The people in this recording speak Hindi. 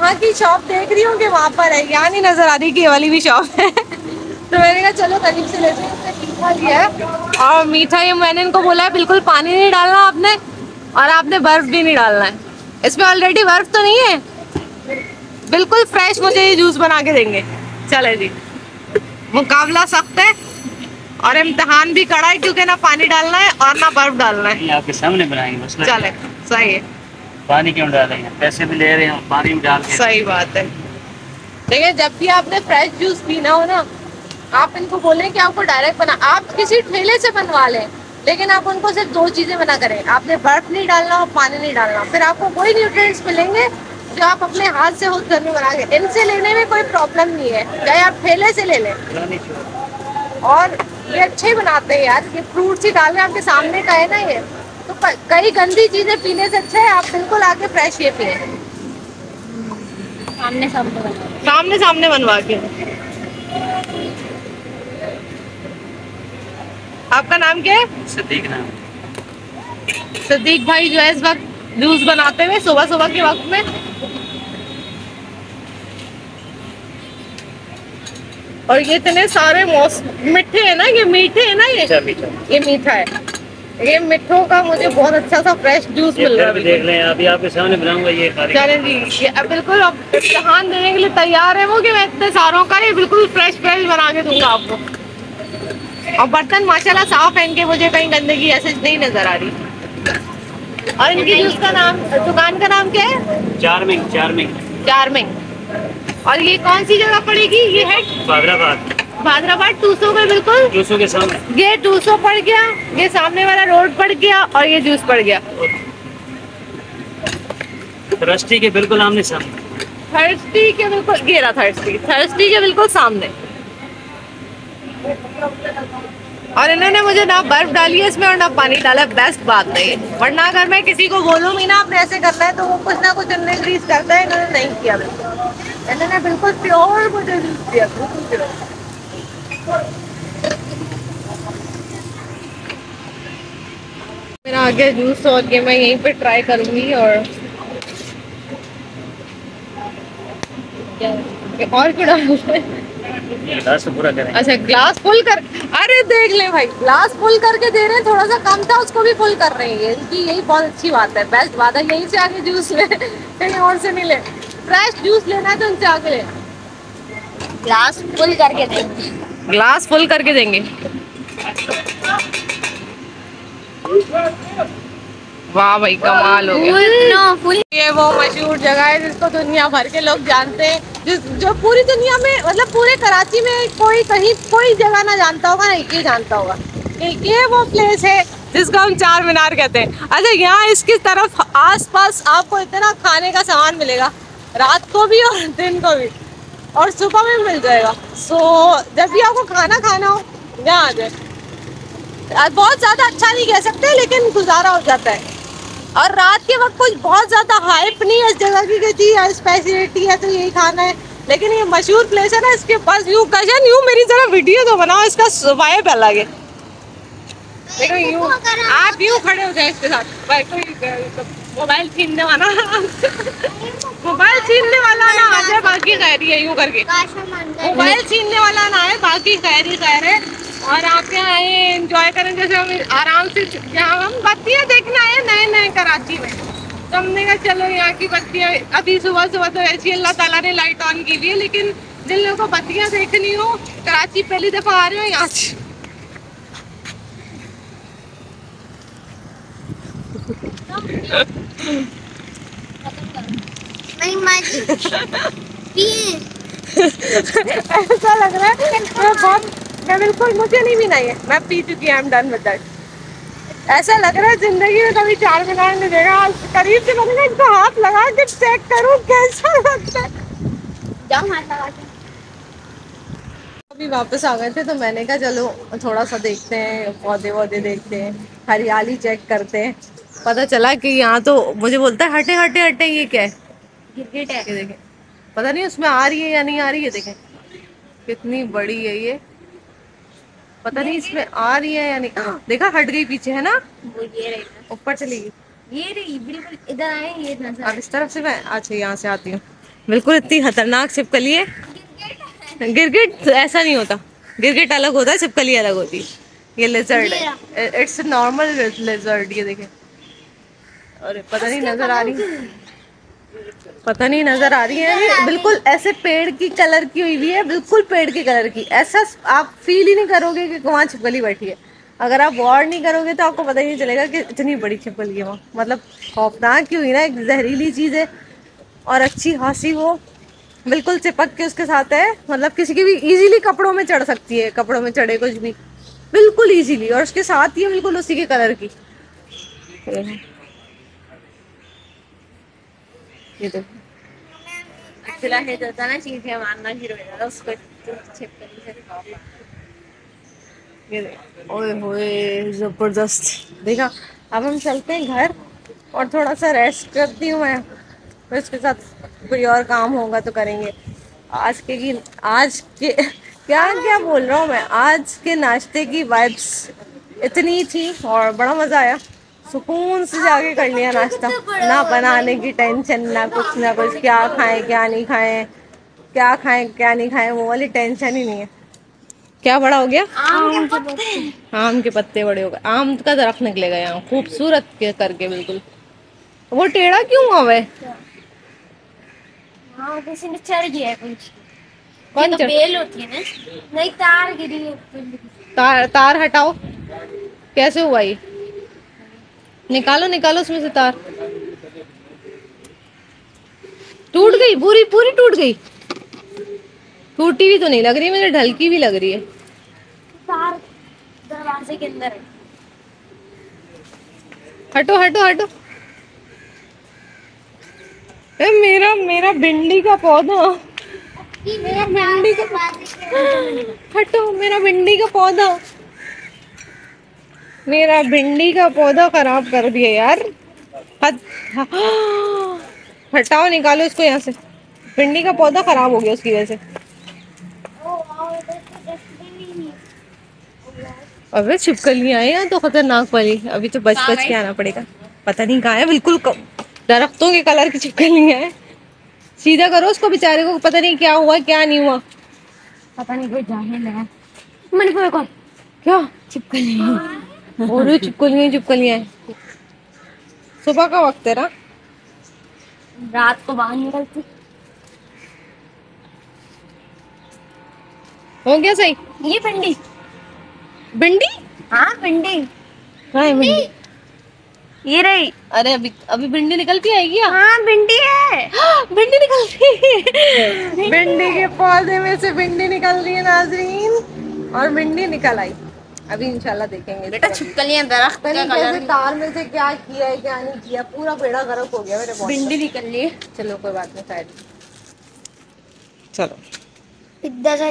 वहाँ की शॉप देख रही हूँ कि वहाँ पर है। यहाँ नहीं नज़र आ रही कि ये वाली भी शॉप है। तो मैंने कहा चलो करीब से लेते हैं। मीठा लिया है। और मीठा ये मैंने इनको बोला है बिल्कुल पानी नहीं डालना आपने और आपने बर्फ़ भी नहीं डालना है। इसमें ऑलरेडी बर्फ़ तो नहीं है। बिल्कुल फ्रेश मुझे ये जूस बना के देंगे। चले जी। मुकाबला सख्त है और इम्तिहान भी कड़ा है क्योंकि ना पानी डालना है और ना बर्फ़ डालना है। आपके सामने बनाएँगे चले सही है। पानी क्यों डालेंगे पैसे भी ले रहे हैं पानी भी डाल सही बात है। देखिए जब भी आपने फ्रेश जूस पीना हो ना आप इनको बोलें कि आपको डायरेक्ट बना आप किसी ठेले से बनवा लें लेकिन आप उनको सिर्फ़ दो चीज़ें बना करें। आपने बर्फ़ नहीं डालना और पानी नहीं डालना। फिर आपको कोई न्यूट्रिएंट्स मिलेंगे जो आप अपने हाथ से खुद घर में बना के इनसे लेने में कोई प्रॉब्लम नहीं है। चाहे आप ठेले से ले लें। और ये अच्छे ही बनाते हैं यार ये फ्रूट्स ही डाल रहे हैं आपके सामने का है ना ये। कई गंदी चीज़ें पीने से अच्छा है आप बिल्कुल आके फ्रेश ये पिए। सामने सामने सामने सामने बनवा के। आपका नाम क्या है? सदीक नाम। सदीक भाई जो है इस वक्त जूस बनाते हुए सुबह सुबह के वक्त में। और ये इतने सारे मौस मीठे है ना ये मीठे है ना ये? मीठा मीठा। ये मीठा है। ये मिठो का मुझे बहुत अच्छा सा फ्रेश जूस मिल रहा है देख लें अभी आपके सामने बनाऊँगा ये चले जी ये बिल्कुल अब इम्तहान देने के लिए तैयार है वो कि मैं इतने सारों का ये बिल्कुल फ्रेश फ्रेश बना के दूँगा आपको। और बर्तन माशाल्लाह साफ़ है इनके मुझे कहीं गंदगी ऐसे नहीं नज़र आ रही। और इनकी जूस का नाम दुकान का नाम क्या है? Charming charming. चार्मिंग। और ये कौन सी जगह पड़ेगी? ये है बादराबाद भादराबाद टू सौ में बिल्कुल? जूसों के सामने। ये टू सौ पड़ गया ये सामने वाला रोड पड़ गया और ये जूस पड़ गया। के बिल्कुल आमने सामने। थर्स्टी के बिल्कुल रहा थर्स्टी। थर्स्टी के बिल्कुल सामने। और इन्होंने मुझे ना बर्फ़ डाली है इसमें और ना पानी डाला है। बेस्ट बात नहीं है वरना अगर मैं किसी को बोलूँ भी ना आपने ऐसे करना है तो वो कुछ ना कुछ इन्होंने ग्रीस करता है। इन्होंने नहीं किया बिल्कुल। इन्होंने बिल्कुल प्योर मुझे जूस दिया बिल्कुल प्योर मेरा आगे जूस और ये मैं यहीं पे ट्राई करूँगी और और क्यों डाल गिलास पूरा करें। अच्छा ग्लास फुल कर अरे देख ले भाई ग्लास फुल करके दे रहे हैं थोड़ा सा कम था उसको भी फुल कर रहे हैं इनकी यही बहुत अच्छी बात है। बेस्ट बात है यहीं से आके जूस ले कहीं और से नहीं ले। फ्रेश जूस लेना है तो उनसे आके ले। ग्लास फुल करके देंगे ग्लास फुल करके देंगे। वाह भाई कमाल हो गया। फुल ये वो मशहूर जगह है जिसको दुनिया भर के लोग जानते हैं। जिस जो पूरी दुनिया में मतलब पूरे कराची में कोई कहीं कोई जगह ना जानता होगा ना ये जानता होगा। ये वो प्लेस है जिसको हम चार मीनार कहते हैं। अच्छा यहाँ इसकी तरफ़ आसपास आपको इतना खाने का सामान मिलेगा। रात को भी और दिन को भी। और सुबह में मिल जाएगा। सो so, जब भी आपको खाना खाना हो यहाँ आ जाए बहुत ज़्यादा अच्छा नहीं कह सकते लेकिन गुजारा हो जाता है। और रात के वक्त कुछ बहुत ज़्यादा हाइप नहीं है इस जगह की कि जी स्पेशलिटी है तो यही खाना है। लेकिन ये मशहूर प्लेस है ना इसके पास यू कज़न यू मेरी जरा वीडियो तो बनाओ इसका वाइब अलग है। देखो यू आप यूँ खड़े हो जाए इसके साथ। भाई कोई मोबाइल छीनने वाला। मोबाइल छीनने वाला ना आ जाए बाकी खैरी है यूँ करके। मोबाइल छीनने वाला ना है बाकी खैरी खैर है। और आप यहाँ आए एंजॉय करें जैसे हम आराम से यहाँ हम बत्तियाँ देखने आए नए नए कराची में। तो हमने कहा चलो यहाँ की बत्तियाँ अभी सुबह सुबह तो ऐसी अल्लाह ताला ने लाइट ऑन की हुई है लेकिन जिन लोगों को बत्तियाँ देखनी हो कराची पहली दफ़ा आ रहे हो यहाँ नहीं पिए ऐसा लग रहा है मैं बहुत मैं बिल्कुल मुझे नहीं पीना ये मैं पी चुकी I am done with that ऐसा लग रहा है ज़िंदगी में कभी चार मीनार नहीं आज करीब से मैंने इसको हाथ लगा के चेक करूँ कैसा लगता है? जाओ हाथ लगा के। अभी वापस आ गए थे तो मैंने कहा चलो थोड़ा सा देखते हैं पौधे वौधे देखते हैं हरियाली चेक करते हैं। पता चला कि यहाँ तो मुझे बोलता है हटे हटे हटे ये क्या है? क्रिकेट है? देखें। पता नहीं उसमें आ रही है या नहीं आ रही है देखें। कितनी बड़ी है ये। पता नहीं इसमें आ रही है या नहीं। आह, देखा हट गई पीछे है ना? वो ये ऊपर चली गई। ये रही बिल्कुल इधर आए ये नज़र अब इस तरफ़ से मैं अच्छा यहाँ से आती हूँ। बिल्कुल इतनी खतरनाक छिपकली है। गिरगिट। ऐसा नहीं होता। गिरगिट अलग होता है छिपकली अलग होती है। ये लेजर्ड है। इट्स नॉर्मल लेजर्ड ये देखे। अरे पता नहीं नज़र आ रही पता नहीं नज़र आ रही है। ये बिल्कुल ऐसे पेड़ की कलर की हुई हुई है बिल्कुल पेड़ के कलर की। ऐसा आप फील ही नहीं करोगे कि वहाँ छिपकली बैठी है। अगर आप गौर नहीं करोगे तो आपको पता ही नहीं चलेगा कि इतनी बड़ी छिपकली है वहाँ मतलब खौफनाक की हुई ना एक जहरीली चीज़ है। और अच्छी खासी वो बिल्कुल चिपक के उसके साथ है। मतलब किसी की भी इजीली कपड़ों में चढ़ सकती है कपड़ों में चढ़े कुछ भी। बिल्कुल इजीली और उसके साथ है बिल्कुल उसी के कलर की। ये देखो। फिर है तो था ना चीज़ें मारना हो जाता उसको तो खौफ ये देखो। ओए होए ज़बरदस्त। देखा अब हम चलते हैं घर और थोड़ा सा रेस्ट करती हूँ मैं। फिर उसके साथ कोई और काम होगा तो करेंगे। आज के की आज के क्या क्या बोल रहा हूँ मैं? आज के नाश्ते की वाइब्स इतनी थी और बड़ा मज़ा आया। सुकून से जाके कर लिया नाश्ता। ना बनाने की टेंशन ना कुछ ना कुछ। क्या खाएँ क्या नहीं खाएँ क्या खाएँ क्या नहीं खाएँ वो वाली टेंशन ही नहीं है। क्या बड़ा हो गया? आम के पत्ते। आम के पत्ते बड़े हो गए। आम का दरख्त निकलेगा यहाँ खूबसूरत के करके बिल्कुल। वो टेढ़ा क्यों हुआ है हाँ किसी ने चढ़ गया है कुछ। कौन तो बेल होती है ना? नहीं तार गिरी है। तार तार हटाओ। कैसे हुआ ये? निकालो निकालो उसमें से तार। टूट गई पूरी पूरी टूट गई। टूटी भी तो नहीं लग रही मुझे ढलकी भी लग रही है। तार दरवाजे के अंदर हटो हटो हटो। ए, मेरा मेरा भिंडी का पौधा। मेरा भिंडी के हटो मेरा भिंडी का पौधा। मेरा भिंडी का पौधा खराब कर दिया यार। हट हटाओ निकालो इसको यहाँ से। भिंडी का पौधा खराब हो गया उसकी वजह से। अबे छिपकलियाँ हैं यहाँ तो खतरनाक वाली। अभी तो बच बच के आना पड़ेगा। पता नहीं कहाँ है बिल्कुल दरख्तों के कलर की छिपकलियाँ हैं। सीधा करो उसको बेचारे को पता नहीं क्या हुआ क्या नहीं हुआ। पता नहीं कोई जाहिल है मैंने क्या? चिपकली और चिपकलियाँ ही चिपकलियाँ हैं। सुबह का वक्त है ना? रात को बाहर निकलती। हो गया सही? ये भिंडी। भिंडी? हाँ भिंडी। है भिंडी? ये रही। अरे अभी अभी भिंडी निकलती आएगी क्या हाँ भिंडी है। भिंडी निकलती भिंडी के पौधे में से भिंडी निकल रही है नाजरीन और भिंडी निकल आई। अभी इंशाल्लाह देखेंगे बेटा छिपकलियाँ दरख्त का कलर तार में से क्या किया है क्या नहीं किया पूरा बेड़ा गर्क हो गया मेरे बॉस भिंडी निकल है। चलो कोई बात नहीं शायद चलो। इधर